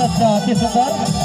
अच्छा अति सुंदर